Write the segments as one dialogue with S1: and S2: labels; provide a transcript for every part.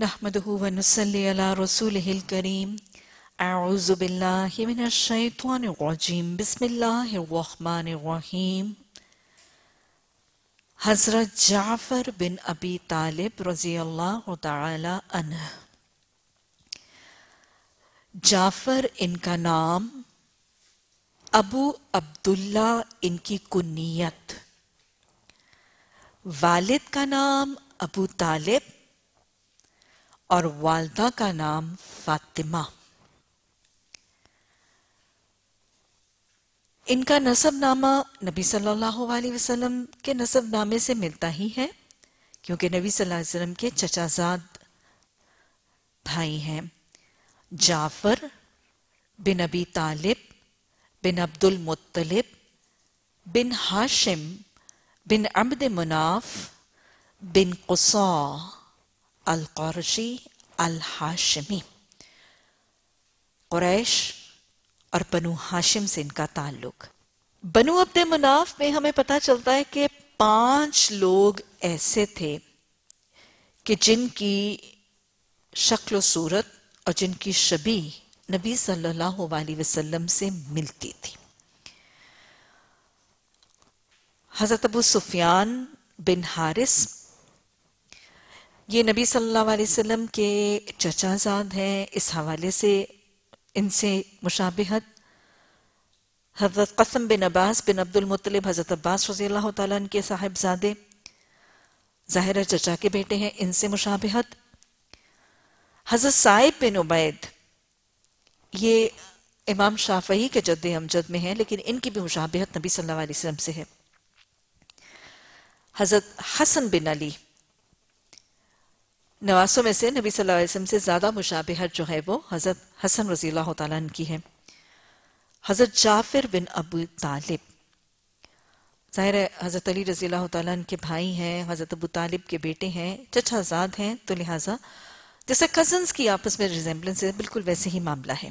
S1: نحمده ونصلي على رسوله الكريم. أعوذ بالله من الشيطان الرجيم. بسم الله الرحمن الرحيم. حضرت جعفر بن ابی طالب رضی اللہ تعالی عنہ. جعفر ان کا نام ابو عبداللہ ان کی کنیت. والد کا نام ابو طالب اور والدہ کا نام فاطمہ۔ ان کا نصب نامہ نبی صلی اللہ علیہ وسلم کے نصب نامے سے ملتا ہی ہے، کیونکہ نبی صلی اللہ علیہ وسلم کے چچا زاد بھائی ہیں۔ جعفر بن ابی طالب بن عبد المطلب بن ہاشم بن عبد مناف بن قصا القرشی الحاشمی۔ قریش اور بنو ہاشم سے ان کا تعلق۔ بنو عبد مناف میں ہمیں پتا چلتا ہے کہ پانچ لوگ ایسے تھے کہ جن کی شکل و صورت اور جن کی شبی نبی صلی اللہ علیہ وسلم سے ملتی تھی۔ حضرت ابو سفیان بن حارث یہ نبی صلی اللہ علیہ وسلم کے چچا زاد ہیں، اس حوالے سے ان سے مشابہت۔ حضرت قسم بن عباس بن عبد المطلب، حضرت عباس رضی اللہ تعالیٰ ان کے صاحب زادے ظاہر چچا کے بیٹے ہیں، ان سے مشابہت۔ حضرت صاحب بن عبید، یہ امام شافعی کے جد امجد میں ہیں، لیکن ان کی بھی مشابہت نبی صلی اللہ علیہ وسلم سے ہے۔ حضرت حسن بن علی نواسوں میں سے نبی صلی اللہ علیہ وسلم سے زیادہ مشابہت جو ہے وہ حضرت حسن رضی اللہ تعالیٰ عنہ کی ہے۔ حضرت جعفر بن ابو طالب۔ ظاہر ہے حضرت علی رضی اللہ تعالیٰ عنہ کے بھائی ہیں، حضرت ابو طالب کے بیٹے ہیں، چچا زاد ہیں، تو لہٰذا جیسے کزنز کی آپس میں ریزمبلنس ہے، بالکل ویسے ہی معاملہ ہے۔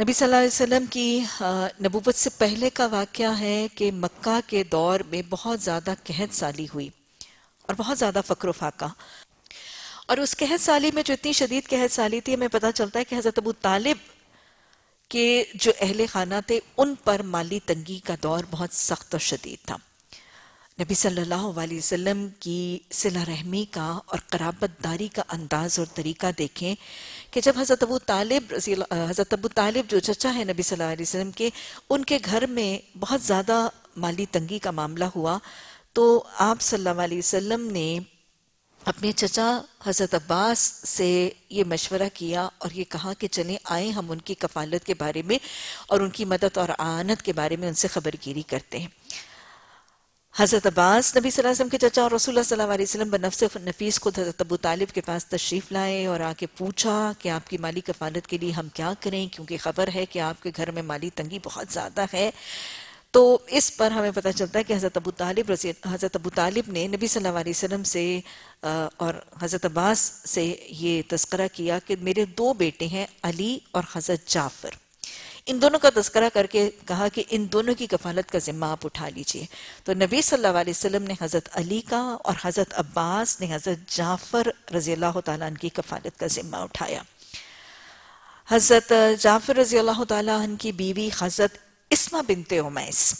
S1: نبی صلی اللہ علیہ وسلم کی نبوت سے پہلے کا واقعہ ہے کہ مکہ کے دور میں بہت زیادہ قحط سالی ہوئی۔ اور بہت زیادہ فقر و فاقہ۔ اور اس قحط سالی میں جو اتنی شدید قحط سالی تھی، ہمیں پتہ چلتا ہے کہ حضرت ابو طالب کے جو اہل خانہ تھے، ان پر مالی تنگی کا دور بہت سخت اور شدید تھا۔ نبی صلی اللہ علیہ وسلم کی صلح رحمی کا اور قرابت داری کا انداز اور طریقہ دیکھیں کہ جب حضرت ابو طالب حضرت ابو طالب جو چچا ہے نبی صلی اللہ علیہ وسلم کے، ان کے گھر میں بہت زیادہ مالی تنگی کا معاملہ ہوا۔ تو آپ صلی اللہ علیہ وسلم نے اپنے چچا حضرت عباس سے یہ مشورہ کیا اور یہ کہا کہ چلیں آئیں، ہم ان کی کفالت کے بارے میں اور ان کی مدد اور آنت کے بارے میں ان سے خبر گیری کرتے ہیں۔ حضرت عباس نبی صلی اللہ علیہ وسلم کے چچا اور رسول اللہ صلی اللہ علیہ وسلم بنفس نفیس خود حضرت ابو طالب کے پاس تشریف لائے اور آ کے پوچھا کہ آپ کی مالی کفالت کے لیے ہم کیا کریں کیونکہ خبر ہے کہ آپ کے گھر میں مالی تنگی بہت زیادہ ہے۔ تو اس پر ہمیں پتہ چلتا ہے کہ حضرت ابو طالب حضرت ابو طالب نے نبی صلی اللہ علیہ وسلم سے اور حضرت عباس سے یہ تذکرہ کیا کہ میرے دو بیٹے ہیں، علی اور حضرت جعفر۔ ان دونوں کا تذکرہ کر کے کہا کہ ان دونوں کی کفالت کا ذمہ آپ اٹھا لیجیے۔ تو نبی صلی اللہ علیہ وسلم نے حضرت علی کا اور حضرت عباس نے حضرت جعفر رضی اللہ تعالیٰ عنہ کی کفالت کا ذمہ اٹھایا۔ حضرت جعفر رضی اللہ تعالیٰ عنہ کی بیوی حضرت اسما بنت عمیس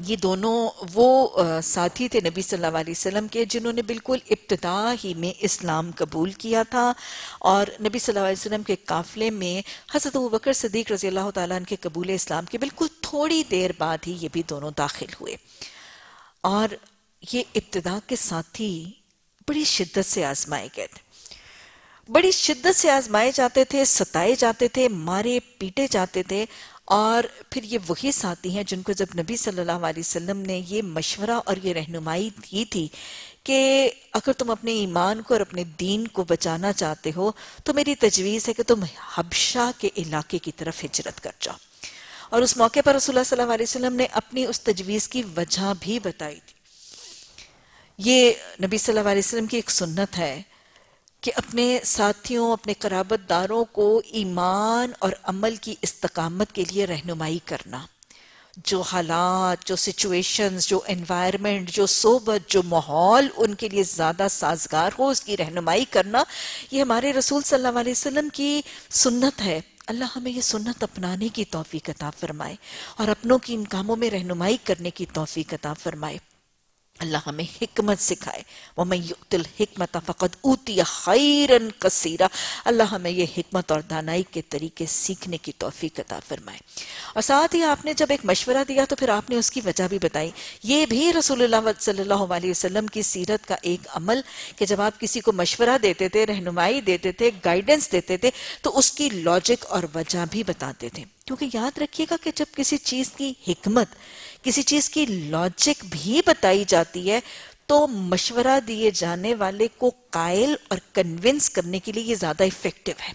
S1: یہ دونوں وہ ساتھی تھے نبی صلی اللہ علیہ وسلم کے جنہوں نے بالکل ابتدا ہی میں اسلام قبول کیا تھا۔ اور نبی صلی اللہ علیہ وسلم کے قافلے میں حضرت بکر صدیق رضی اللہ تعالیٰ عنہ کے قبول اسلام کے بالکل تھوڑی دیر بعد ہی یہ بھی دونوں داخل ہوئے۔ اور یہ ابتدا کے ساتھی بڑی شدت سے آزمائے گئے تھے۔ بڑی شدت سے آزمائے جاتے تھے، ستائے جاتے تھے، مارے پیٹے جاتے تھے۔ اور پھر یہ وہی ساتھی ہیں جن کو جب نبی صلی اللہ علیہ وسلم نے یہ مشورہ اور یہ رہنمائی کی تھی کہ اگر تم اپنے ایمان کو اور اپنے دین کو بچانا چاہتے ہو تو میری تجویز ہے کہ تم حبشہ کے علاقے کی طرف ہجرت کر جاؤ۔ اور اس موقع پر رسول اللہ صلی اللہ علیہ وسلم نے اپنی اس تجویز کی وجہ بھی بتائی تھی۔ یہ نبی صلی اللہ علیہ وسلم کی ایک سنت ہے۔ کہ اپنے ساتھیوں، اپنے قرابت داروں کو ایمان اور عمل کی استقامت کے لیے رہنمائی کرنا۔ جو حالات، جو سچویشنز جو انوائرمنٹ جو صحبت، جو ماحول، ان کے لیے زیادہ سازگار ہو، اس کی رہنمائی کرنا، یہ ہمارے رسول صلی اللہ علیہ وسلم کی سنت ہے۔ اللہ ہمیں یہ سنت اپنانے کی توفیق عطا فرمائے اور اپنوں کی ان کاموں میں رہنمائی کرنے کی توفیق عطا فرمائے۔ اللہ ہمیں حکمت سکھائے۔ وَمَن يُؤْتِ الْحِكْمَةَ فَقَدْ اُوتِيَ خَيْرًا قَصِيرًا اللہ ہمیں یہ حکمت اور دانائی کے طریقے سیکھنے کی توفیق عطا فرمائے۔ اور ساتھ ہی آپ نے جب ایک مشورہ دیا تو پھر آپ نے اس کی وجہ بھی بتائی۔ یہ بھی رسول اللہ صلی اللہ علیہ وسلم کی سیرت کا ایک عمل کہ جب آپ کسی کو مشورہ دیتے تھے، رہنمائی دیتے تھے گائیڈنس دیتے تھے تو اس کی لاجک اور وجہ بھی بتاتے تھے۔ کیونکہ یاد رکھیے گا کہ جب کسی چیز کی حکمت، کسی چیز کی لاجک بھی بتائی جاتی ہے، تو مشورہ دیے جانے والے کو قائل اور کنونس کرنے کے لیے یہ زیادہ افیکٹو ہے۔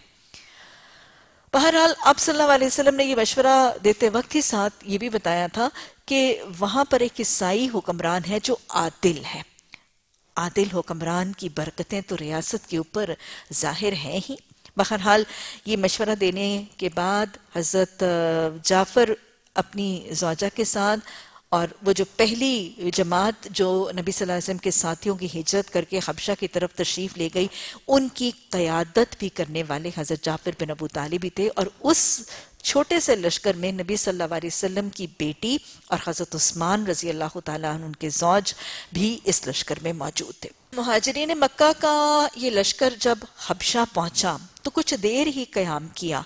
S1: بہرحال آپ صلی اللہ علیہ وسلم نے یہ مشورہ دیتے وقت ہی ساتھ یہ بھی بتایا تھا کہ وہاں پر ایک عیسائی حکمران ہے جو عادل ہے۔ عادل حکمران کی برکتیں تو ریاست کے اوپر ظاہر ہیں ہی۔ بہرحال یہ مشورہ دینے کے بعد حضرت جعفر اپنی زوجہ کے ساتھ اور وہ جو پہلی جماعت جو نبی صلی اللہ علیہ وسلم کے ساتھیوں کی ہجرت کر کے حبشہ کی طرف تشریف لے گئی، ان کی قیادت بھی کرنے والے حضرت جعفر بن ابو طالب بھی تھے اور اس چھوٹے سے لشکر میں نبی صلی اللہ علیہ وسلم کی بیٹی اور حضرت عثمان رضی اللہ تعالیٰ عنہ، ان کے زوج بھی اس لشکر میں موجود تھے۔ مہاجرین مکہ کا یہ لشکر جب حبشہ پہنچا تو کچھ دیر ہی قیام کیا۔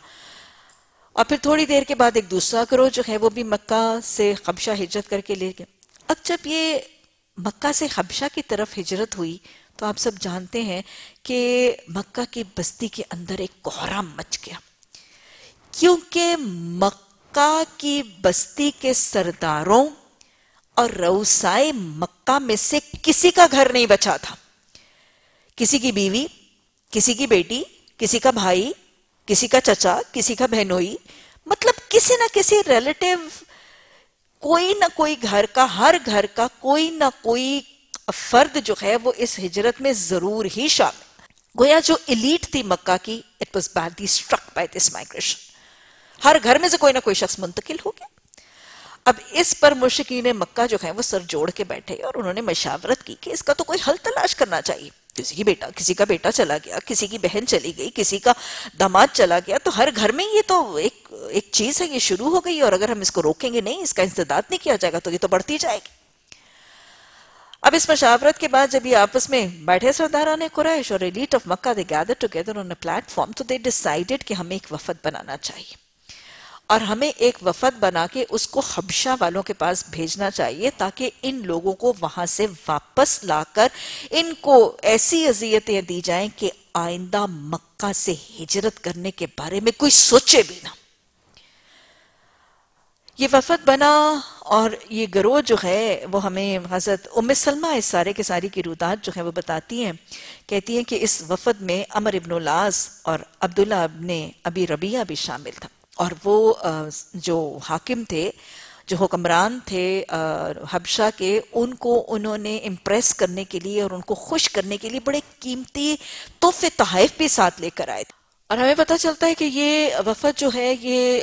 S1: اور پھر تھوڑی دیر کے بعد ایک دوسرا کرو جو ہے وہ بھی مکہ سے خبشہ ہجرت کر کے لے گئے۔ اب جب یہ مکہ سے خبشہ کی طرف ہجرت ہوئی تو آپ سب جانتے ہیں کہ مکہ کی بستی کے اندر ایک کوہرام مچ گیا۔ کیونکہ مکہ کی بستی کے سرداروں اور روسائے مکہ میں سے کسی کا گھر نہیں بچا تھا۔ کسی کی بیوی، کسی کی بیٹی، کسی کا بھائی، کسی کا چچا، کسی کا بہنوئی مطلب کسی نہ کسی ریلیٹیو کوئی نہ کوئی گھر کا، ہر گھر کا کوئی نہ کوئی فرد جو ہے وہ اس ہجرت میں ضرور ہی شامل۔ گویا جو الیٹ تھی مکہ کی، it was badly struck by this migration ہر گھر میں سے کوئی نہ کوئی شخص منتقل ہو گیا۔ اب اس پر مشکین مکہ جو ہے وہ سر جوڑ کے بیٹھے اور انہوں نے مشاورت کی کہ اس کا تو کوئی حل تلاش کرنا چاہیے۔ کسی کی بیٹا، کسی کا بیٹا چلا گیا، کسی کی بہن چلی گئی، کسی کا داماد چلا گیا۔ تو ہر گھر میں یہ تو ایک ایک چیز ہے، یہ شروع ہو گئی اور اگر ہم اس کو روکیں گے نہیں، اس کا انسداد نہیں کیا جائے گا تو یہ تو بڑھتی جائے گی۔ اب اس مشاورت کے بعد جب یہ آپس میں بیٹھے، سرداران قریش اور elite of Makkah they gather together on a platform تو دے ڈیسائیڈڈ کہ ہمیں ایک وفد بنانا چاہیے۔ اور ہمیں ایک وفد بنا کے اس کو حبشہ والوں کے پاس بھیجنا چاہیے تاکہ ان لوگوں کو وہاں سے واپس لا کر ان کو ایسی عذیتیں دی جائیں کہ آئندہ مکہ سے ہجرت کرنے کے بارے میں کوئی سوچے بھی نہ۔ یہ وفد بنا اور یہ گروہ جو ہے وہ ہمیں حضرت ام سلمہ اس سارے کے ساری کی رودات جو ہے وہ بتاتی ہیں۔ کہتی ہیں کہ اس وفد میں عمر ابن الاس اور عبداللہ ابن ابی ربیہ بھی شامل تھا۔ اور وہ جو حاکم تھے، جو حکمران تھے حبشہ کے، ان کو انہوں نے امپریس کرنے کے لیے اور ان کو خوش کرنے کے لیے بڑے قیمتی تحفے تحائف بھی ساتھ لے کر آئے تھے۔ اور ہمیں پتہ چلتا ہے کہ یہ وفد جو ہے، یہ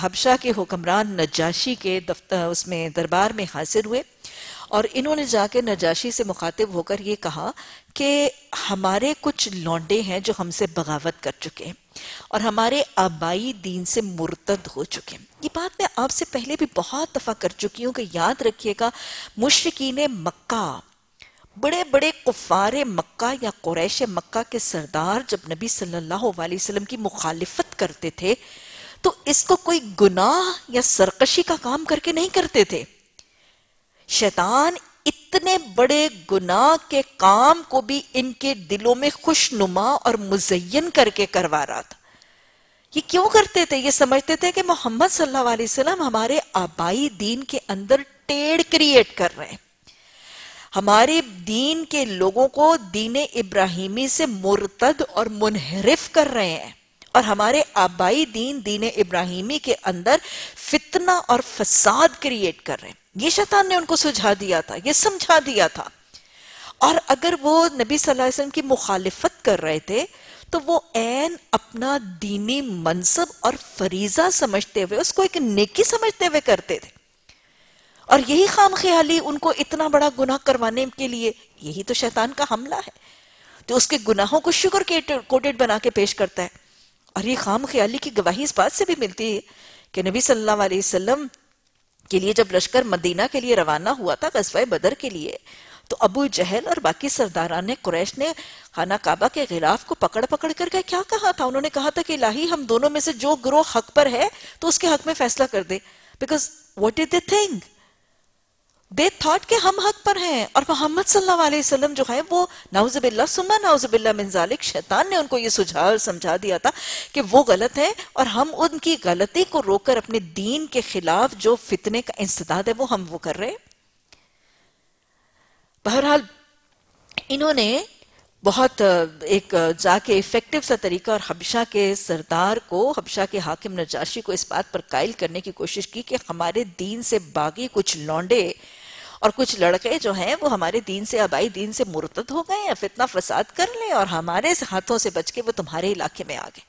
S1: حبشہ کے حکمران نجاشی کے دفتر اس میں دربار میں حاضر ہوئے اور انہوں نے جا کے نجاشی سے مخاطب ہو کر یہ کہا کہ ہمارے کچھ لونڈے ہیں جو ہم سے بغاوت کر چکے ہیں۔ اور ہمارے آبائی دین سے مرتد ہو چکے ہیں۔ یہ بات میں آپ سے پہلے بھی بہت دفعہ کر چکی ہوں کہ یاد رکھیے گا مشرقین مکہ، بڑے بڑے کفار مکہ یا قریش مکہ کے سردار جب نبی صلی اللہ علیہ وسلم کی مخالفت کرتے تھے، تو اس کو کوئی گناہ یا سرکشی کا کام کر کے نہیں کرتے تھے۔ شیطان اتنے بڑے گناہ کے کام کو بھی ان کے دلوں میں خوش نما اور مزین کر کے کروا رہا تھا۔ یہ کیوں کرتے تھے؟ یہ سمجھتے تھے کہ محمد صلی اللہ علیہ وسلم ہمارے آبائی دین کے اندر ٹیڑ کریٹ کر رہے ہیں۔ ہمارے دین کے لوگوں کو دین ابراہیمی سے مرتد اور منحرف کر رہے ہیں۔ اور ہمارے آبائی دین دین ابراہیمی کے اندر فتنہ اور فساد کریٹ کر رہے ہیں۔ یہ شیطان نے ان کو سجھا دیا تھا، یہ سمجھا دیا تھا۔ اور اگر وہ نبی صلی اللہ علیہ وسلم کی مخالفت کر رہے تھے، تو وہ این اپنا دینی منصب اور فریضہ سمجھتے ہوئے، اس کو ایک نیکی سمجھتے ہوئے کرتے تھے۔ اور یہی خام خیالی ان کو اتنا بڑا گناہ کروانے کے لیے، یہی تو شیطان کا حملہ ہے۔ تو اس کے گناہوں کو شکر کوٹیڈ بنا کے پیش کرتا ہے۔ اور یہ خام خیالی کی گواہی اس بات سے بھی ملتی ہے کہ نبی صلی اللہ علیہ وسلم کے لیے جب لشکر مدینہ کے لیے روانہ ہوا تھا، غزوہ بدر کے لیے، تو ابو جہل اور باقی سرداران قریش نے خانہ کعبہ کے غلاف کو پکڑ پکڑ کر کے کیا کہا تھا؟ انہوں نے کہا تھا کہ الہی، ہم دونوں میں سے جو گروہ حق پر ہے تو اس کے حق میں فیصلہ کر دے۔ Because what did they think? They thought کہ ہم حق پر ہیں اور محمد صلی اللہ علیہ وسلم جو ہے وہ نعوذ باللہ سمہ نعوذ باللہ من ذالک، شیطان نے ان کو یہ سجھا اور سمجھا دیا تھا کہ وہ غلط ہے اور ہم ان کی غلطی کو روک کر اپنے دین کے خلاف جو فتنے کا انسداد ہے وہ ہم وہ کر رہے ہیں۔ بہرحال انہوں نے بہت ایک جا کے افیکٹو سا طریقہ اور حبشہ کے سردار کو، حبشہ کے حاکم نجاشی کو اس بات پر قائل کرنے کی کوشش کی کہ ہمارے دین سے باغی کچھ لونڈے اور کچھ لڑکے جو ہیں وہ ہمارے دین سے آبائی دین سے مرتد ہو گئے ہیں، فتنہ فساد کر لیں اور ہمارے ہاتھوں سے بچ کے وہ تمہارے علاقے میں آ گئے۔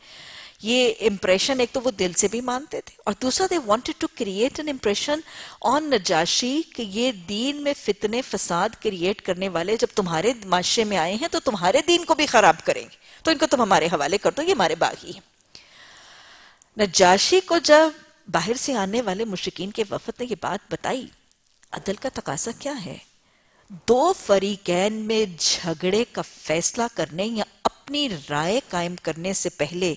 S1: یہ امپریشن ایک تو وہ دل سے بھی مانتے تھے اور دوسرا they wanted to create an impression on Najashi کہ یہ دین میں فتنے فساد کریٹ کرنے والے جب تمہارے معاشرے میں آئے ہیں تو تمہارے دین کو بھی خراب کریں گے۔ تو ان کو تم ہمارے حوالے کر دو، یہ ہمارے باغی ہیں۔ نجاشی کو جب باہر سے آنے والے مشرقین کے وفد نے یہ بات بتائی عدل کا تقاضا کیا ہے؟ دو فریقین میں جھگڑے کا فیصلہ کرنے یا اپنی رائے قائم کرنے سے پہلے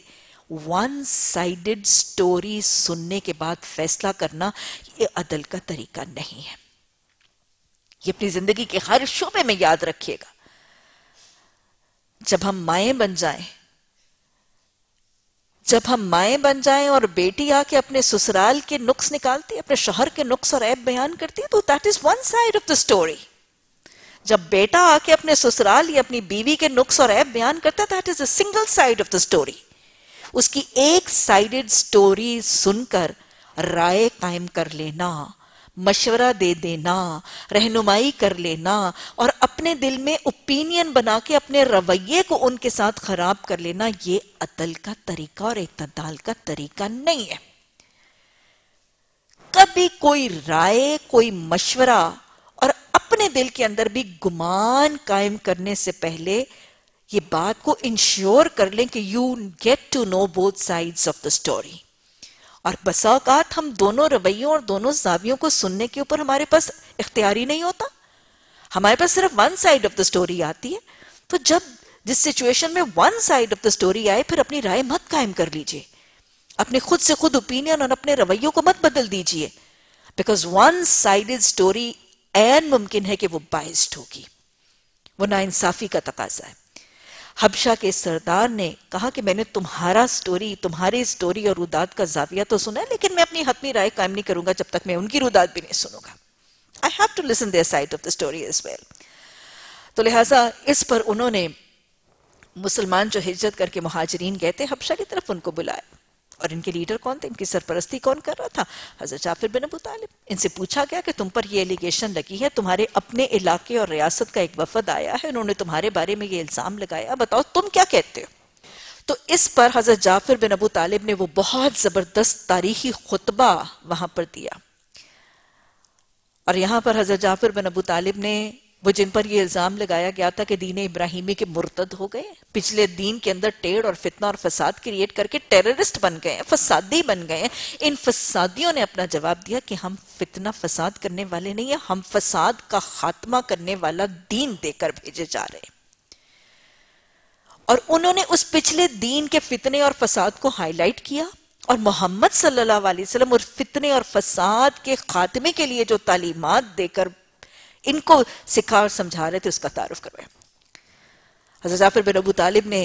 S1: ون سائیڈڈ سٹوری سننے کے بعد فیصلہ کرنا یہ عدل کا طریقہ نہیں ہے۔ یہ اپنی زندگی کے ہر شعبے میں یاد رکھیے گا۔ جب ہم مائیں بن جائیں جب ہم مائیں بن جائیں اور بیٹی آ کے اپنے سسرال کے نقص نکالتی، اپنے شوہر کے نقص اور عیب بیان کرتی، تو that is one side of the story جب بیٹا آ کے اپنے سسرال یا اپنی بیوی کے نقص اور عیب بیان کرتا that is a single side of the story اس کی ایک سائیڈڈ اسٹوری سن کر رائے قائم کر لینا۔ مشورہ دے دینا، رہنمائی کر لینا اور اپنے دل میں اوپینین بنا کے اپنے رویے کو ان کے ساتھ خراب کر لینا، یہ عدل کا طریقہ اور اعتدال کا طریقہ نہیں ہے۔ کبھی کوئی رائے، کوئی مشورہ اور اپنے دل کے اندر بھی گمان قائم کرنے سے پہلے یہ بات کو انشور کر لیں کہ you get to know both sides of the story اور بسا اوقات ہم دونوں رویوں اور دونوں زاویوں کو سننے کے اوپر ہمارے پاس اختیاری نہیں ہوتا۔ ہمارے پاس صرف one side of the story آتی ہے۔ تو جب جس سچویشن میں one side of the story آئے، پھر اپنی رائے مت قائم کر لیجیے۔ اپنے خود سے خود اوپینین اور اپنے رویوں کو مت بدل دیجیے۔ Because one side story and ممکن ہے کہ وہ بائزڈ ہوگی۔ وہ نا انصافی کا تقاضا ہے۔ حبشہ کے سردار نے کہا کہ میں نے تمہارا سٹوری تمہاری سٹوری اور روداد کا زاویہ تو سنا ہے، لیکن میں اپنی حتمی رائے قائم نہیں کروں گا جب تک میں ان کی روداد بھی نہیں سنوں گا۔ I have to listen their side of the story as well. تو لہٰذا اس پر انہوں نے مسلمان جو ہجرت کر کے مہاجرین گئے تھے، حبشہ کی طرف ان کو بلایا۔ اور ان کے لیڈر کون تھے؟ ان کی سرپرستی کون کر رہا تھا؟ حضرت جعفر بن ابو طالب۔ ان سے پوچھا گیا کہ تم پر یہ الیگیشن لگی ہے، تمہارے اپنے علاقے اور ریاست کا ایک وفد آیا ہے، انہوں نے تمہارے بارے میں یہ الزام لگایا۔ بتاؤ تم کیا کہتے ہو؟ تو اس پر حضرت جعفر بن ابو طالب نے وہ بہت زبردست تاریخی خطبہ وہاں پر دیا۔ اور یہاں پر حضرت جعفر بن ابو طالب نے وہ جن پر یہ الزام لگایا گیا تھا کہ دین ابراہیمی کے مرتد ہو گئے پچھلے دین کے اندر ٹیڑ اور فتنہ اور فساد کریٹ کر کے ٹیررسٹ بن گئے فسادی بن گئے ان فسادیوں نے اپنا جواب دیا کہ ہم فتنہ فساد کرنے والے نہیں ہیں، ہم فساد کا خاتمہ کرنے والا دین دے کر بھیجے جا رہے ہیں۔ اور انہوں نے اس پچھلے دین کے فتنے اور فساد کو ہائی لائٹ کیا اور محمد صلی اللہ علیہ وسلم اور فتنے اور فساد کے خاتمے کے لیے جو تعلیمات دے کر ان کو سکھا اور سمجھا رہے تھے، اس کا تعارف کروایا حضرت جعفر بن ابو طالب نے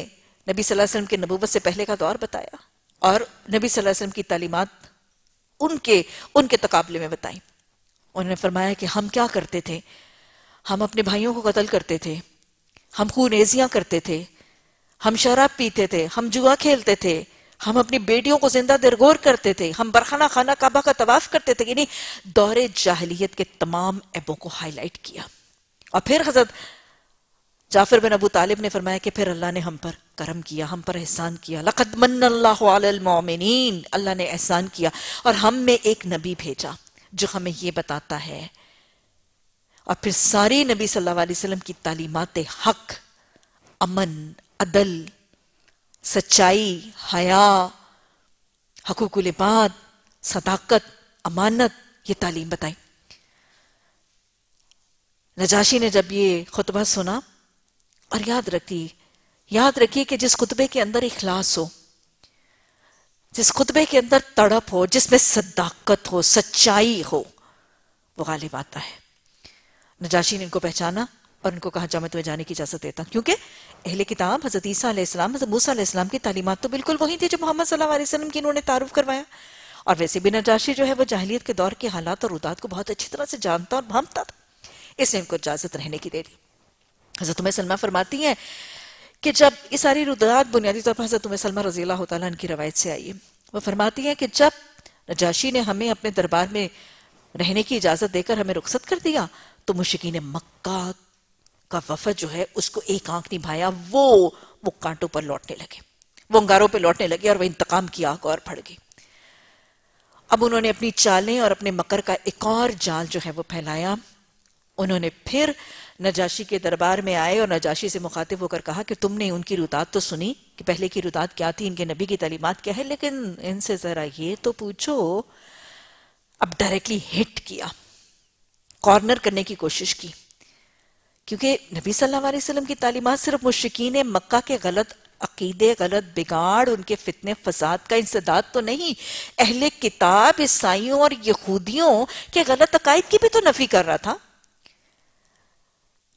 S1: نبی صلی اللہ علیہ وسلم کے نبوت سے پہلے کا دور بتایا اور نبی صلی اللہ علیہ وسلم کی تعلیمات ان کے ان کے تقابلے میں بتائیں۔ انہوں نے فرمایا کہ ہم کیا کرتے تھے؟ ہم اپنے بھائیوں کو قتل کرتے تھے، ہم خونیزیاں کرتے تھے، ہم شراب پیتے تھے، ہم جوا کھیلتے تھے ہم اپنی بیٹیوں کو زندہ درگور کرتے تھے، ہم برخانہ خانہ کعبہ کا طواف کرتے تھے یعنی دور جاہلیت کے تمام عیبوں کو ہائی لائٹ کیا۔ اور پھر حضرت جعفر بن ابو طالب نے فرمایا کہ پھر اللہ نے ہم پر کرم کیا، ہم پر احسان کیا۔ لقد من اللہ علی المؤمنین، اللہ نے احسان کیا اور ہم میں ایک نبی بھیجا جو ہمیں یہ بتاتا ہے۔ اور پھر ساری نبی صلی اللہ علیہ وسلم کی تعلیمات حق، امن، عدل سچائی، حیا، حقوق العباد، صداقت، امانت، یہ تعلیم بتائی نجاشی نے جب یہ خطبہ سنا اور یاد رکھی، یاد رکھیے کہ جس خطبے کے اندر اخلاص ہو، جس خطبے کے اندر تڑپ ہو، جس میں صداقت ہو، سچائی ہو، وہ غالب آتا ہے۔ نجاشی نے ان کو پہچانا۔ اور ان کو کہا جا میں جانے کی اجازت دیتا کیونکہ اہل کتاب حضرت عیسیٰ علیہ السلام، حضرت موسیٰ علیہ السلام کی تعلیمات تو بالکل وہی تھی جو محمد صلی اللہ علیہ وسلم کی انہوں نے تعارف کروایا۔ اور ویسے بھی نجاشی جو ہے وہ جاہلیت کے دور کے حالات اور رداد کو بہت اچھی طرح سے جانتا اور بھامتا تھا، اس نے ان کو اجازت رہنے کی دے دی۔ حضرت عمر سلمہ فرماتی ہیں کہ جب یہ ساری رداد بنیادی طور پر حضرت عمر سلمہ رضی اللہ تعالیٰ ان کی روایت سے آئی ہے، وہ فرماتی ہیں کہ جب نجاشی نے ہمیں اپنے دربار میں رہنے کی اجازت دے کر ہمیں رخصت کر دیا، تو مشکین مکہ کا وفد جو ہے، اس کو ایک آنکھ نہیں بھایا وہ وہ کانٹوں پر لوٹنے لگے۔ وہ انگاروں پہ لوٹنے لگے اور وہ انتقام کی آنکھ اور پھڑ گئی۔ اب انہوں نے اپنی چالیں اور اپنے مکر کا ایک اور جال جو ہے وہ پھیلایا۔ انہوں نے پھر نجاشی کے دربار میں آئے اور نجاشی سے مخاطب ہو کر کہا کہ تم نے ان کی رتاد تو سنی کہ پہلے کی رتاد کیا تھی، ان کے نبی کی تعلیمات کیا ہے لیکن ان سے ذرا یہ تو پوچھو۔ اب ڈائریکٹلی ہٹ کیا۔ کارنر کرنے کی کوشش کی۔ کیونکہ نبی صلی اللہ علیہ وسلم کی تعلیمات صرف مشکین مکہ کے غلط عقیدے، غلط بگاڑ، ان کے فتنے، فساد کا انسداد تو نہیں، اہل کتاب، عیسائیوں اور یہودیوں کے غلط عقائد کی بھی تو نفی کر رہا تھا۔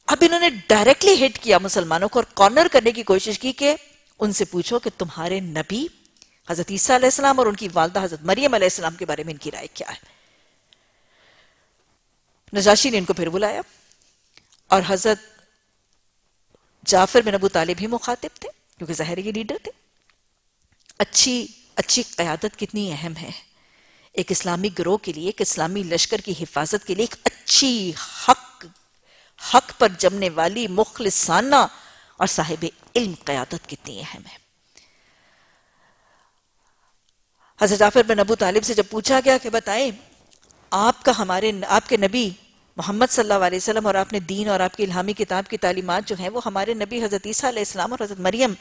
S1: اب انہوں نے ڈائریکٹلی ہٹ کیا مسلمانوں کو اور کارنر کرنے کی کوشش کی کہ ان سے پوچھو کہ تمہارے نبی حضرت عیسیٰ علیہ السلام اور ان کی والدہ حضرت مریم علیہ السلام کے بارے میں ان کی رائے کیا ہے؟ نجاشی نے ان کو پھر بلایا۔ اور حضرت جعفر بن ابو طالب ہی مخاطب تھے، کیونکہ ظاہر یہ لیڈر تھے۔ اچھی اچھی قیادت کتنی اہم ہے۔ ایک اسلامی گروہ کے لیے، ایک اسلامی لشکر کی حفاظت کے لیے ایک اچھی حق حق پر جمنے والی مخلصانہ اور صاحب علم قیادت کتنی اہم ہے۔ حضرت جعفر بن ابو طالب سے جب پوچھا گیا کہ بتائیں، آپ کا ہمارے، آپ کے نبی محمد صلی اللہ علیہ وسلم اور آپ نے دین اور آپ کی الہامی کتاب کی تعلیمات جو ہیں وہ ہمارے نبی حضرت عیسیٰ علیہ السلام اور حضرت مریم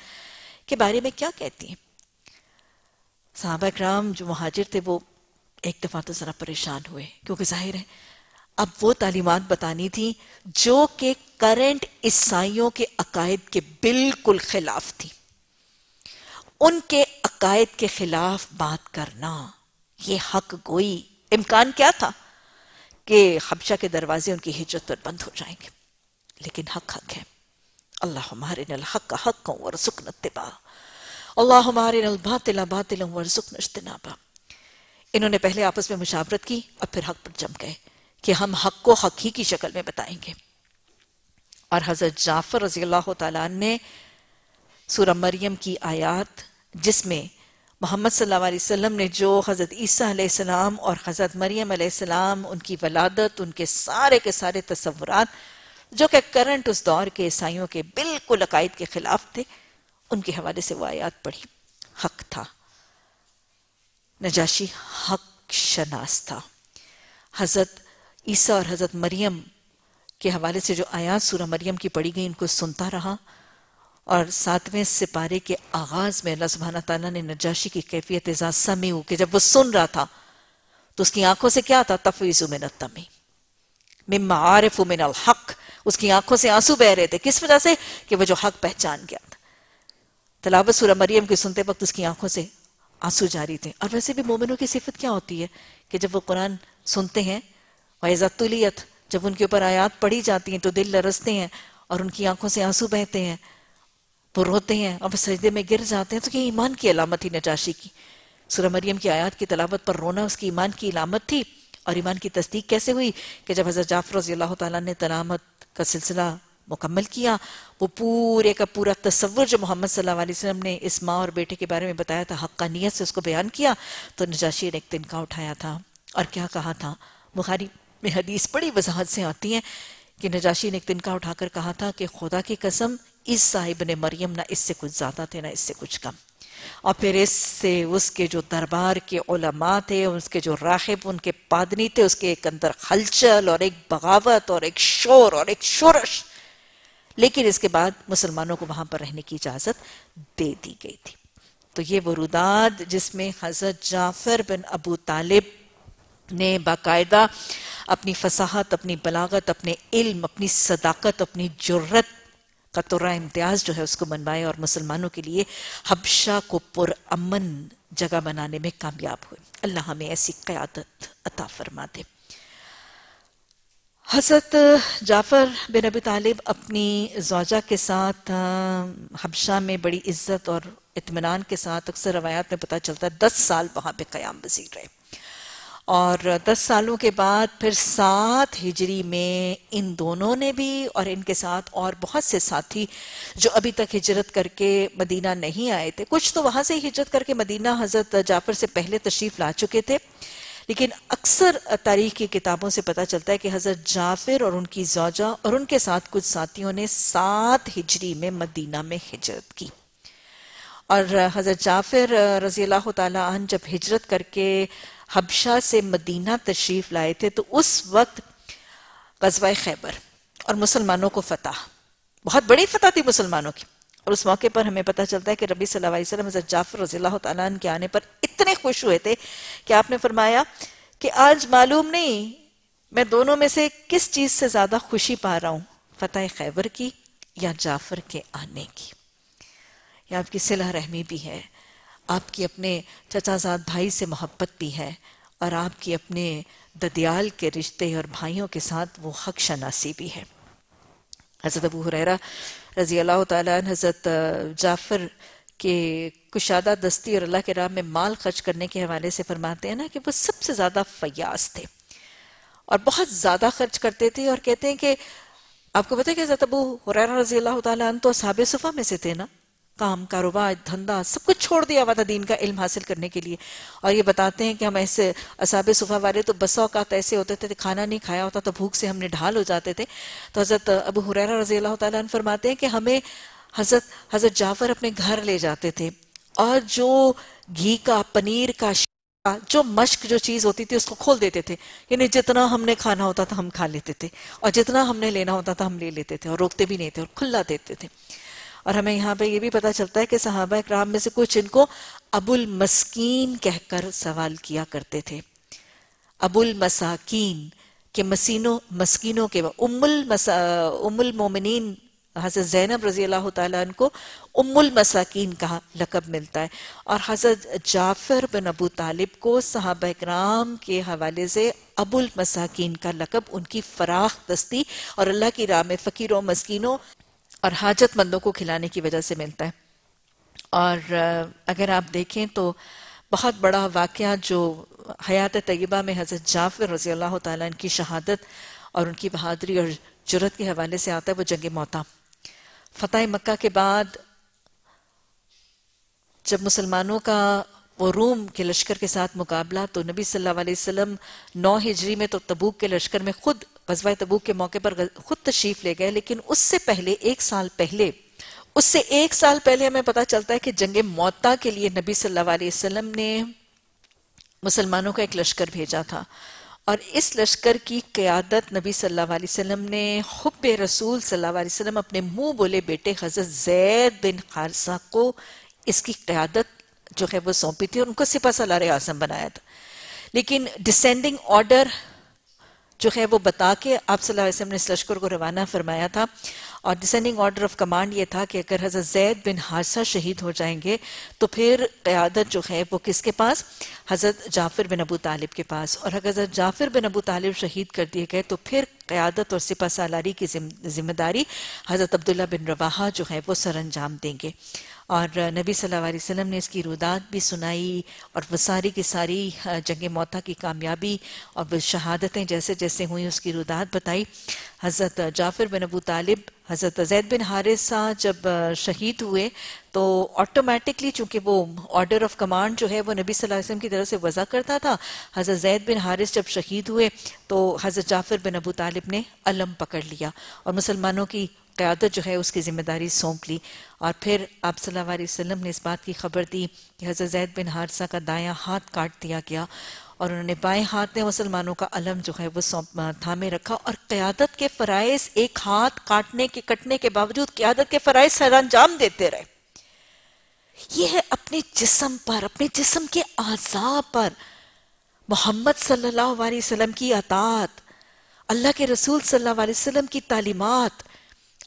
S1: کے بارے میں کیا کہتی ہیں؟ صحابہ اکرام جو مہاجر تھے وہ ایک دفعہ تو ذرا پریشان ہوئے کیونکہ ظاہر ہے اب وہ تعلیمات بتانی تھی جو کہ کرنٹ عیسائیوں کے عقائد کے بالکل خلاف تھی ان کے عقائد کے خلاف بات کرنا، یہ حق گوئی۔ امکان کیا تھا؟ کہ حبشہ کے دروازے ان کی ہجرت پر بند ہو جائیں گے۔ لیکن حق حق ہے۔ اللہ ہمارے نل حق کا حق ورزقنا اتباع۔ اللہ ہمارے نل باطل باطل ورزقنا اجتنابا انہوں نے پہلے آپس میں مشاورت کی اور پھر حق پر جم گئے کہ ہم حق کو حق ہی کی شکل میں بتائیں گے۔ اور حضرت جعفر رضی اللہ تعالیٰ نے سورہ مریم کی آیات جس میں محمد صلی اللہ علیہ وسلم نے جو حضرت عیسیٰ علیہ السلام اور حضرت مریم علیہ السلام، ان کی ولادت، ان کے سارے کے سارے تصورات، جو کہ کرنٹ اس دور کے عیسائیوں کے بالکل عقائد کے خلاف تھے، ان کے حوالے سے وہ آیات پڑھی۔ حق تھا۔ نجاشی حق شناس تھا۔ حضرت عیسیٰ اور حضرت مریم کے حوالے سے جو آیات سورہ مریم کی پڑھی گئی، ان کو سنتا رہا۔ اور ساتویں سپارے کے آغاز میں اللہ سبحانہ تعالیٰ نے نجاشی کی کیفیت اعزاز سمیو کہ جب وہ سن رہا تھا تو اس کی آنکھوں سے کیا تھا؟ تفویض من التمی مما عارف من الحق۔ اس کی آنکھوں سے آنسو بہ رہے تھے۔ کس وجہ سے؟ کہ وہ جو حق پہچان گیا تھا۔ تلاوت سورہ مریم کی سنتے وقت اس کی آنکھوں سے آنسو جاری تھے۔ اور ویسے بھی مومنوں کی صفت کیا ہوتی ہے؟ کہ جب وہ قرآن سنتے ہیں وَعِزَتُ جب ان کے اوپر آیات پڑھی جاتی ہیں تو دل لرستے ہیں اور ان کی آنکھوں سے آنسو بہتے ہیں۔ وہ روتے ہیں۔ اور سجدے میں گر جاتے ہیں تو یہ ایمان کی علامت تھی نجاشی کی۔ سورہ مریم کی آیات کی تلاوت پر رونا اس کی ایمان کی علامت تھی۔ اور ایمان کی تصدیق کیسے ہوئی کہ جب حضرت جعفر رضی اللہ تعالیٰ نے تلامت کا سلسلہ مکمل کیا، وہ پورے کا پورا تصور جو محمد صلی اللہ علیہ وسلم نے اس ماں اور بیٹے کے بارے میں بتایا تھا حقانیت سے اس کو بیان کیا، تو نجاشی نے ایک تنکا اٹھایا تھا۔ اور کیا کہا تھا؟ بخاری میں حدیث بڑی وضاحت سے آتی ہیں کہ نجاشی نے ایک تنکا اٹھا کر کہا تھا کہ خدا کی قسم عیسیٰ ابن مریم، نہ اس سے کچھ زیادہ تھے، نہ اس سے کچھ کم۔ اور پھر اس سے اس کے جو دربار کے علماء تھے، اس کے جو راہب ان کے پادنی تھے، اس کے ایک اندر خلچل اور ایک بغاوت اور ایک شور اور ایک شورش۔ لیکن اس کے بعد مسلمانوں کو وہاں پر رہنے کی اجازت دے دی گئی تھی۔ تو یہ وہ جس میں حضرت جعفر بن ابو طالب نے باقاعدہ اپنی فصاحت، اپنی بلاغت، اپنے علم، اپنی صداقت، اپنی جرت کا امتیاز جو ہے اس کو منوائے اور مسلمانوں کے لیے حبشہ کو پر امن جگہ بنانے میں کامیاب ہوئے۔ اللہ ہمیں ایسی قیادت عطا فرما دے۔ حضرت جعفر بن ابی طالب اپنی زوجہ کے ساتھ حبشہ میں بڑی عزت اور اطمینان کے ساتھ اکثر روایات میں پتہ چلتا ہے، دس سال وہاں پہ قیام وزیر رہے۔ اور دس سالوں کے بعد پھر سات ہجری میں ان دونوں نے بھی اور ان کے ساتھ اور بہت سے ساتھی جو ابھی تک ہجرت کر کے مدینہ نہیں آئے تھے۔ کچھ تو وہاں سے ہجرت کر کے مدینہ حضرت جعفر سے پہلے تشریف لا چکے تھے۔ لیکن اکثر تاریخ کی کتابوں سے پتہ چلتا ہے کہ حضرت جعفر اور ان کی زوجہ اور ان کے ساتھ کچھ ساتھیوں نے سات ہجری میں مدینہ میں ہجرت کی۔ اور حضرت جعفر رضی اللہ تعالیٰ عنہ جب ہجرت کر کے حبشہ سے مدینہ تشریف لائے تھے، تو اس وقت غزوہ خیبر اور مسلمانوں کو فتح۔ بہت بڑی فتح تھی مسلمانوں کی۔ اور اس موقع پر ہمیں پتہ چلتا ہے کہ ربی صلی اللہ علیہ وسلم، حضرت جعفر رضی اللہ تعالیٰ عنہ کے آنے پر اتنے خوش ہوئے تھے کہ آپ نے فرمایا کہ آج معلوم نہیں میں دونوں میں سے کس چیز سے زیادہ خوشی پا رہا ہوں، فتح خیبر کی یا جعفر کے آنے کی۔ یا آپ کی صلح رحمی بھی ہے۔ آپ کی اپنے چچا زاد بھائی سے محبت بھی ہے اور آپ کی اپنے ددیال کے رشتے اور بھائیوں کے ساتھ وہ حق شناسی بھی ہے۔ حضرت ابو حریرہ رضی اللہ تعالیٰ حضرت جعفر کے کشادہ دستی اور اللہ کے راہ میں مال خرچ کرنے کے حوالے سے فرماتے ہیں نا کہ وہ سب سے زیادہ فیاض تھے اور بہت زیادہ خرچ کرتے تھے اور کہتے ہیں کہ آپ کو پتہ ہے کہ حضرت ابو حریرہ رضی اللہ تعالیٰ عنہ تو صحابہ صفحہ میں سے تھے نا؟ کام، کاروبار، دھندا، سب کچھ چھوڑ دیا ہوا تھا دین کا علم حاصل کرنے کے لیے۔ اور یہ بتاتے ہیں کہ ہم ایسے اصحاب صفحہ والے تو بسا اوقات ایسے ہوتے تھے کھانا نہیں کھایا ہوتا تو بھوک سے ہم نے ڈھال ہو جاتے تھے۔ تو حضرت ابو حریرہ رضی اللہ تعالیٰ عنہ فرماتے ہیں کہ ہمیں حضرت حضرت جعفر اپنے گھر لے جاتے تھے۔ اور جو گھی کا، پنیر کا جو مشک، جو چیز ہوتی تھی، اس کو کھول دیتے تھے۔ یعنی جتنا ہم نے کھانا ہوتا تھا ہم کھا لیتے تھے۔ اور جتنا ہم نے لینا ہوتا تھا ہم لے لیتے تھے اور روکتے بھی نہیں تھے اور کھلا دیتے تھے۔ اور ہمیں یہاں پہ یہ بھی پتا چلتا ہے کہ صحابہ اکرام میں سے کچھ ان کو ابو المسکین کہہ کر سوال کیا کرتے تھے۔ ابو المساکین کہ مسینوں مسکینوں کے ام, المسا ام المومنین حضرت زینب رضی اللہ تعالیٰ ان کو ام المساکین کا لقب ملتا ہے۔ اور حضرت جعفر بن ابو طالب کو صحابہ اکرام کے حوالے سے ابو المساکین کا لقب ان کی فراخ دستی اور اللہ کی راہ میں فقیروں مسکینوں اور حاجت مندوں کو کھلانے کی وجہ سے ملتا ہے۔ اور اگر آپ دیکھیں تو بہت بڑا واقعہ جو حیات طیبہ میں حضرت جعفر رضی اللہ تعالیٰ ان کی شہادت اور ان کی بہادری اور جرت کے حوالے سے آتا ہے، وہ جنگ موتا۔ فتح مکہ کے بعد جب مسلمانوں کا وہ روم کے لشکر کے ساتھ مقابلہ، تو نبی صلی اللہ علیہ وسلم نو ہجری میں تو تبوک کے لشکر میں خود غزوہ تبوک کے موقع پر خود تشریف لے گئے، لیکن اس سے پہلے، ایک سال پہلے، اس سے ایک سال پہلے ہمیں پتا چلتا ہے کہ جنگ موتا کے لیے نبی صلی اللہ علیہ وسلم نے مسلمانوں کا ایک لشکر بھیجا تھا۔ اور اس لشکر کی قیادت نبی صلی اللہ علیہ وسلم نے حب رسول صلی اللہ علیہ وسلم اپنے منہ بولے بیٹے حضرت زید بن خارسہ کو اس کی قیادت جو ہے وہ سونپی تھی اور ان کو سپا سالار اعظم بنایا تھا۔ لیکن ڈسینڈنگ آرڈر جو ہے وہ بتا کے آپ صلی اللہ علیہ وسلم نے اس لشکر کو روانہ فرمایا تھا اور ڈسینڈنگ آرڈر آف کمانڈ یہ تھا کہ اگر حضرت زید بن حادثہ شہید ہو جائیں گے تو پھر قیادت جو ہے وہ کس کے پاس؟ حضرت جعفر بن ابو طالب کے پاس۔ اور اگر حضرت جعفر بن ابو طالب شہید کر دیے گئے تو پھر قیادت اور سپہ سالاری کی ذمہ داری حضرت عبداللہ بن رواحہ جو ہے وہ سر انجام دیں گے۔ اور نبی صلی اللہ علیہ وسلم نے اس کی رودات بھی سنائی اور وہ ساری کی ساری جنگ موتا کی کامیابی اور شہادتیں جیسے جیسے ہوئیں اس کی رودات بتائی۔ حضرت جعفر بن ابو طالب، حضرت زید بن حارثہ جب شہید ہوئے تو آٹومیٹکلی چونکہ وہ آرڈر آف کمانڈ جو ہے وہ نبی صلی اللہ علیہ وسلم کی طرف سے وضع کرتا تھا، حضرت زید بن حارث جب شہید ہوئے تو حضرت جعفر بن ابو طالب نے علم پکڑ لیا اور مسلمانوں کی قیادت جو ہے اس کی ذمہ داری سونپ لی۔ اور پھر آپ صلی اللہ علیہ وسلم نے اس بات کی خبر دی کہ حضرت زید بن حارثہ کا دایاں ہاتھ کاٹ دیا گیا اور انہوں نے بائیں ہاتھ نے مسلمانوں کا علم جو ہے وہ تھامے رکھا اور قیادت کے فرائض ایک ہاتھ کاٹنے کے، کٹنے کے باوجود قیادت کے فرائض سر انجام دیتے رہے۔ یہ ہے اپنے جسم پر، اپنے جسم کے اعضاء پر۔ محمد صلی اللہ علیہ وسلم کی اطاعت، اللہ کے رسول صلی اللہ علیہ وسلم کی تعلیمات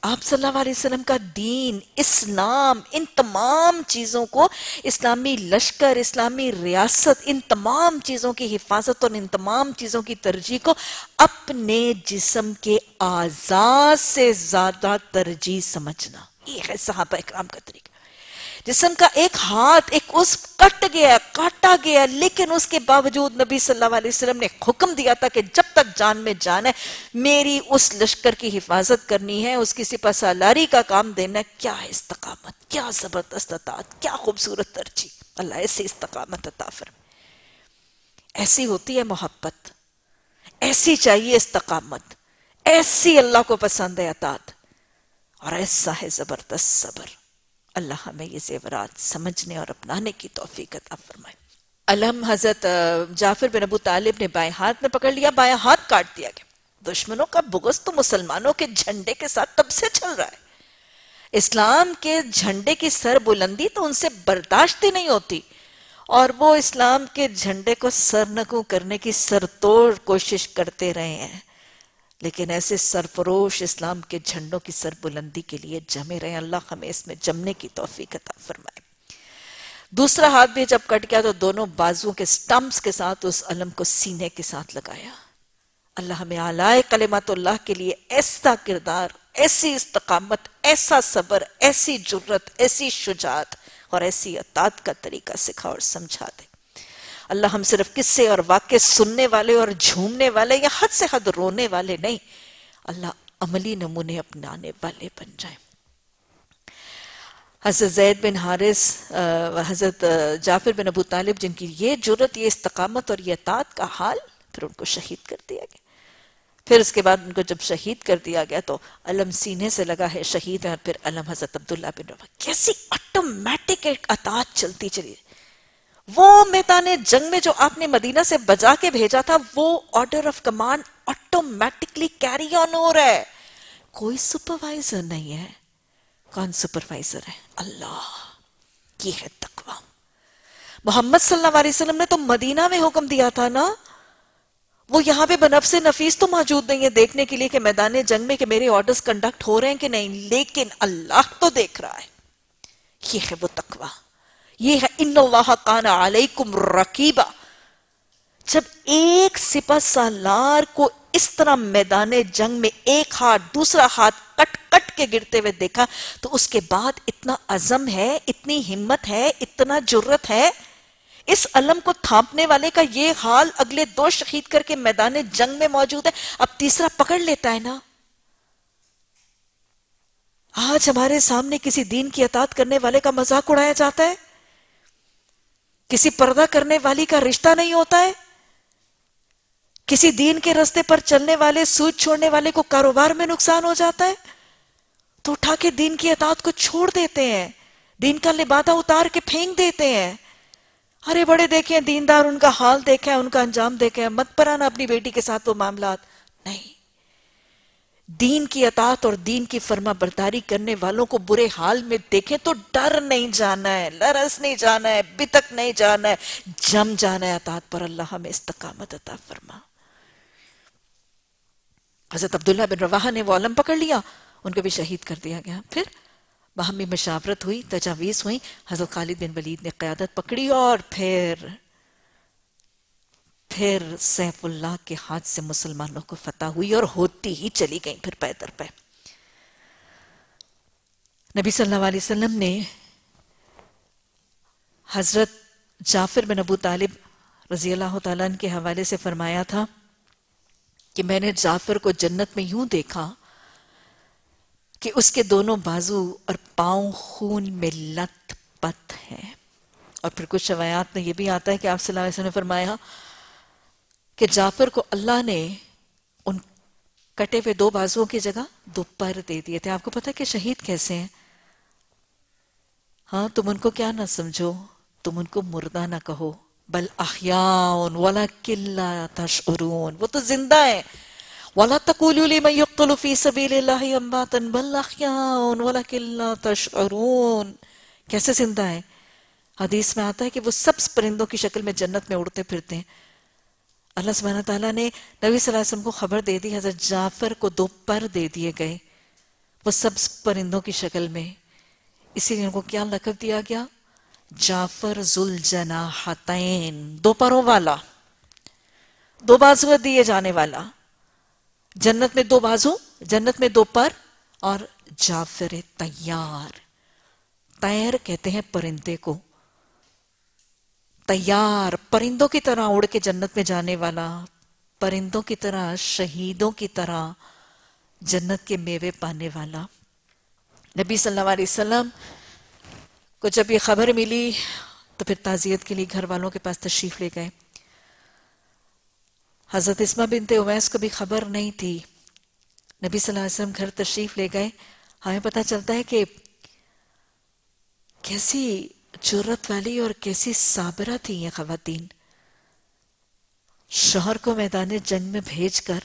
S1: آپ صلی اللہ علیہ وسلم کا دین، اسلام، ان تمام چیزوں کو، اسلامی لشکر، اسلامی ریاست، ان تمام چیزوں کی حفاظت اور ان تمام چیزوں کی ترجیح کو اپنے جسم کے آزاد سے زیادہ ترجیح سمجھنا۔ یہ ہے صحابہ اکرام کا طریقہ۔ جسم کا ایک ہاتھ ایک اس کٹ گیا، کاٹا گیا، لیکن اس کے باوجود نبی صلی اللہ علیہ وسلم نے حکم دیا تھا کہ جب تک جان میں جان ہے، میری اس لشکر کی حفاظت کرنی ہے، اس کی سپا سالاری کا کام دینا ہے کیا ہے استقامت، کیا زبردست اطاعت، کیا خوبصورت ترجیح۔ اللہ ایسی استقامت عطا فرم ایسی ہوتی ہے محبت، ایسی چاہیے استقامت، ایسی اللہ کو پسند ہے اطاعت، اور ایسا ہے زبردست صبر۔ اللہ ہمیں یہ زیورات سمجھنے اور اپنانے کی توفیق عطا فرمائے۔ علم حضرت جعفر بن ابو طالب نے بائیں ہاتھ میں پکڑ لیا، بائیں ہاتھ کاٹ دیا گیا۔ دشمنوں کا بغض تو مسلمانوں کے جھنڈے کے ساتھ تب سے چل رہا ہے۔ اسلام کے جھنڈے کی سر بلندی تو ان سے برداشت ہی نہیں ہوتی۔ اور وہ اسلام کے جھنڈے کو سرنگوں کرنے کی سرتوڑ کوشش کرتے رہے ہیں۔ لیکن ایسے سرفروش اسلام کے جھنڈوں کی سر بلندی کے لیے جمے رہے اللہ ہمیں اس میں جمنے کی توفیق عطا فرمائے۔ دوسرا ہاتھ بھی جب کٹ گیا تو دونوں بازوں کے سٹمپس کے ساتھ اس علم کو سینے کے ساتھ لگایا۔ اللہ ہمیں آلائے کلمات اللہ کے لیے ایسا کردار، ایسی استقامت، ایسا صبر، ایسی جرت ایسی شجاعت اور ایسی اطاعت کا طریقہ سکھا اور سمجھا دے۔ اللہ ہم صرف قصے اور واقع سننے والے اور جھومنے والے یا حد سے حد رونے والے نہیں، اللہ عملی نمونے اپنانے والے بن جائیں۔ حضرت زید بن حارث حضرت جعفر بن ابو طالب، جن کی یہ جرت یہ استقامت اور یہ اطاعت کا حال پھر ان کو شہید کر دیا گیا۔ پھر اس کے بعد ان کو جب شہید کر دیا گیا تو علم سینے سے لگا ہے شہید ہیں اور پھر علم حضرت عبداللہ بن روا کیسی اٹومیٹک ایک اطاعت چلتی چلی۔ وہ میدان جنگ میں جو آپ نے مدینہ سے بجا کے بھیجا تھا، وہ order of command automatically carry on ہو رہا ہے۔ کوئی سپروائزر نہیں ہے۔ کون سپروائزر ہے؟ اللہ۔ یہ ہے تقوی۔ محمد صلی اللہ علیہ وسلم نے تو مدینہ میں حکم دیا تھا نا۔ وہ یہاں پہ بنفس نفیس تو موجود نہیں ہے دیکھنے کے لیے کہ میدان جنگ میں کہ میرے آرڈرز کنڈکٹ ہو رہے ہیں کہ نہیں، لیکن اللہ تو دیکھ رہا ہے۔ یہ ہے وہ تقوی۔ یہ ہے ان اللہ کان علیکم رقیبہ جب ایک سپہ سالار کو اس طرح میدان جنگ میں ایک ہاتھ دوسرا ہاتھ کٹ کٹ کے گرتے ہوئے دیکھا، تو اس کے بعد اتنا عزم ہے، اتنی ہمت ہے، اتنا جرت ہے۔ اس علم کو تھامپنے والے کا یہ حال اگلے دو شہید کر کے میدان جنگ میں موجود ہے۔ اب تیسرا پکڑ لیتا ہے نا۔ آج ہمارے سامنے کسی دین کی اطاعت کرنے والے کا مذاق اڑایا جاتا ہے۔ کسی پردہ کرنے والی کا رشتہ نہیں ہوتا ہے؟ کسی دین کے رستے پر چلنے والے سوچ چھوڑنے والے کو کاروبار میں نقصان ہو جاتا ہے؟ تو اٹھا کے دین کی اطاعت کو چھوڑ دیتے ہیں۔ دین کا لبادہ اتار کے پھینک دیتے ہیں۔ ارے بڑے دیکھیں، دیندار ان کا حال دیکھیں، ان کا انجام دیکھیں۔ مت پرانا اپنی بیٹی کے ساتھ وہ معاملات۔ نہیں۔ دین کی اطاعت اور دین کی فرما برداری کرنے والوں کو برے حال میں دیکھیں تو ڈر نہیں جانا ہے لرس نہیں جانا ہے، بتک نہیں جانا ہے۔ جم جانا ہے اطاعت پر، اللہ ہمیں استقامت عطا فرما۔ حضرت عبداللہ بن رواحہ نے وہ علم پکڑ لیا، ان کو بھی شہید کر دیا گیا۔ پھر باہمی مشاورت ہوئی، تجاویز ہوئی، حضرت خالد بن ولید نے قیادت پکڑی اور پھر پھر سیف اللہ کے ہاتھ سے مسلمانوں کو فتح ہوئی اور ہوتی ہی چلی گئی پھر پیدر پہ۔ نبی صلی اللہ علیہ وسلم نے حضرت جعفر بن ابو طالب رضی اللہ تعالیٰ کے حوالے سے فرمایا تھا کہ میں نے جعفر کو جنت میں یوں دیکھا کہ اس کے دونوں بازو اور پاؤں خون میں لت پت ہے اور پھر کچھ روایات میں یہ بھی آتا ہے کہ آپ صلی اللہ علیہ وسلم نے فرمایا کہ جعفر کو اللہ نے ان کٹے ہوئے دو بازوؤں کی جگہ دو پر دے دیے تھے۔ آپ کو پتا کہ شہید کیسے ہیں؟ ہاں تم ان کو کیا نہ سمجھو، تم ان کو مردہ نہ کہو۔ بل احیاؤن ولا کلا تشعرون۔ وہ تو زندہ ہیں۔ ولا تقولوا لمن يقتل في سبيل الله امواتا بل احياء ولكن لا تشعرون۔ کیسے زندہ ہیں؟ حدیث میں آتا ہے کہ وہ سب پرندوں کی شکل میں جنت میں اڑتے پھرتے ہیں۔ اللہ سبحانہ تعالیٰ نے نبی صلی اللہ علیہ وسلم کو خبر دے دی، حضرت جعفر کو دو پر دے دیے گئے، وہ سب پرندوں کی شکل میں۔ اسی لیے ان کو کیا لقب دیا گیا؟ جعفر ذل دو پروں والا، دو بازو دیے جانے والا۔ جنت میں دو بازو، جنت میں دو پر اور جعفر تیار۔ تیر کہتے ہیں پرندے کو۔ تیار، پرندوں کی طرح اڑ کے جنت میں جانے والا، پرندوں کی طرح، شہیدوں کی طرح جنت کے میوے پانے والا۔ نبی صلی اللہ علیہ وسلم کو جب یہ خبر ملی تو پھر تعزیت کے لیے گھر والوں کے پاس تشریف لے گئے۔ حضرت اسما بنت اویس کو بھی خبر نہیں تھی۔ نبی صلی اللہ علیہ وسلم گھر تشریف لے گئے۔ ہمیں پتہ چلتا ہے کہ کیسی جرت والی اور کیسی صابرہ تھی یہ خواتین۔ شوہر کو میدان جنگ میں بھیج کر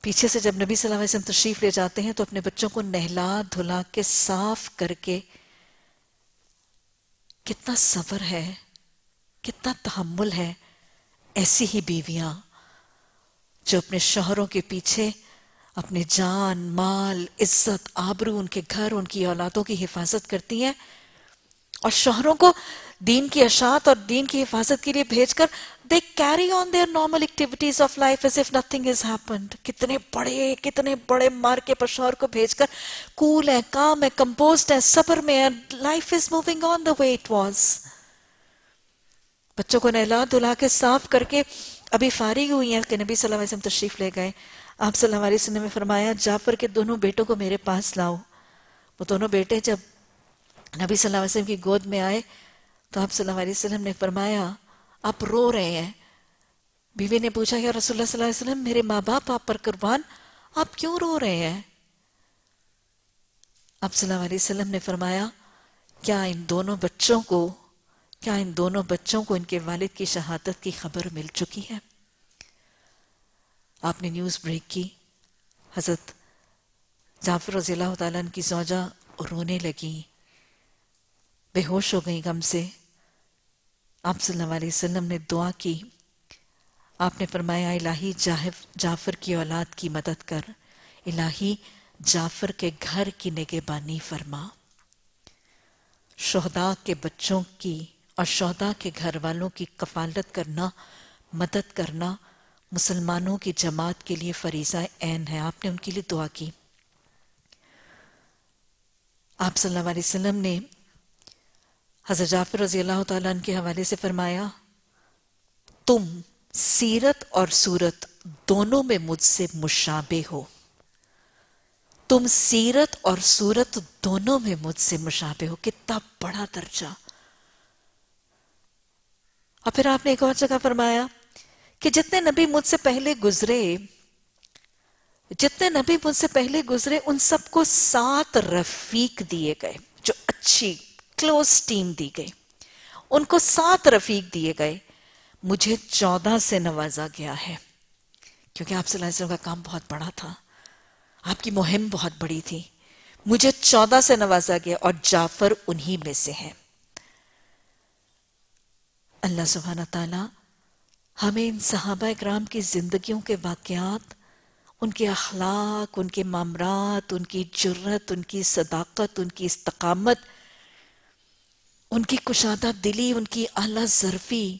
S1: پیچھے سے جب نبی صلی اللہ علیہ وسلم تشریف لے جاتے ہیں تو اپنے بچوں کو نہلا، دھلا کے، صاف کر کے۔ کتنا صبر ہے، کتنا تحمل ہے ایسی ہی بیویاں جو اپنے شوہروں کے پیچھے اپنے جان، مال، عزت، آبرو، ان کے گھر، ان کی اولادوں کی حفاظت کرتی ہیں۔ اور شوہروں کو دین کی اشاعت اور دین کی حفاظت کے لیے بھیج کر دے carry on their normal activities of life as if nothing is happened کتنے بڑے کتنے بڑے مار کے پر شوہر کو بھیج کر کول ہے کام ہے کمپوزڈ ہے صبر میں ہے life is moving on the way it was بچوں کو نہلا دھلا کے صاف کر کے ابھی فارغ ہوئی ہیں کہ نبی صلی اللہ علیہ وسلم تشریف لے گئے. آپ صلی اللہ علیہ وسلم نے فرمایا، جعفر کے دونوں بیٹوں کو میرے پاس لاؤ. وہ دونوں بیٹے جب نبی صلی اللہ علیہ وسلم کی گود میں آئے تو آپ صلی اللہ علیہ وسلم نے فرمایا، آپ رو رہے ہیں۔ بیوی نے پوچھا، یا رسول اللہ صلی اللہ علیہ وسلم، میرے ماں باپ آپ پر قربان، آپ کیوں رو رہے ہیں؟ آپ صلی اللہ علیہ وسلم نے فرمایا، کیا ان دونوں بچوں کو، کیا ان دونوں بچوں کو ان کے والد کی شہادت کی خبر مل چکی ہے؟ آپ نے نیوز بریک کی۔ حضرت جعفر رضی اللہ تعالیٰ ان کی زوجہ رونے لگی۔ بے ہوش ہو گئی غم سے۔ آپ صلی اللہ علیہ وسلم نے دعا کی۔ آپ نے فرمایا، الہی جعفر کی اولاد کی مدد کر۔ الہی جعفر کے گھر کی نگے بانی فرما۔ شہداء کے بچوں کی اور شہداء کے گھر والوں کی کفالت کرنا، مدد کرنا مسلمانوں کی جماعت کے لیے فریضہ عین ہے۔ آپ نے ان کے لیے دعا کی۔ آپ صلی اللہ علیہ وسلم نے حضرت جعفر رضی اللہ تعالیٰ عنہ کے حوالے سے فرمایا، تم سیرت اور صورت دونوں میں مجھ سے مشابہ ہو۔ تم سیرت اور صورت دونوں میں مجھ سے مشابہ ہو۔ کتنا بڑا درجہ۔ اور پھر آپ نے ایک اور جگہ فرمایا کہ جتنے نبی مجھ سے پہلے گزرے، جتنے نبی مجھ سے پہلے گزرے، ان سب کو سات رفیق دیے گئے جو اچھی کلوز ٹیم دی گئی۔ ان کو سات رفیق دیے گئے۔ مجھے چودہ سے نوازا گیا ہے۔ کیونکہ آپ صلی اللہ علیہ وسلم کا کام بہت بڑا تھا۔ آپ کی مہم بہت بڑی تھی۔ مجھے چودہ سے نوازا گیا اور جعفر انہی میں سے ہے۔ اللہ سبحانہ تعالی ہمیں ان صحابہ اکرام کی زندگیوں کے واقعات، ان کے اخلاق، ان کے معامرات ان کی جرت ان کی صداقت، ان کی استقامت ان کی کشادہ دلی، ان کی اعلیٰ ظرفی،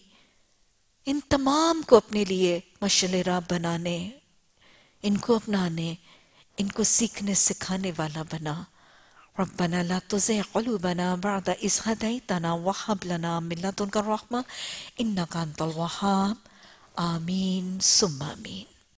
S1: ان تمام کو اپنے لیے مشل راہ بنانے، ان کو اپنانے، ان کو سیکھنے، سکھانے والا بنا۔ ربنا لا تزغ قلوبنا بعد إذ هديتنا وهب لنا من لدنك الرحمة إنك أنت الوهاب۔ آمين ثم آمين